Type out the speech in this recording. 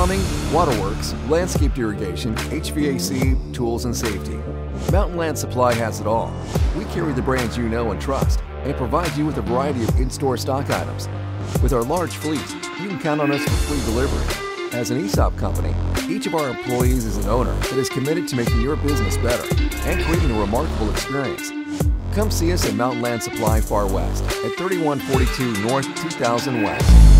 plumbing, waterworks, landscaped irrigation, HVAC, tools, and safety. Mountainland Supply has it all. We carry the brands you know and trust and provide you with a variety of in-store stock items. With our large fleet, you can count on us for free delivery. As an ESOP company, each of our employees is an owner that is committed to making your business better and creating a remarkable experience. Come see us at Mountainland Supply Farr West at 3142 North 2000 West.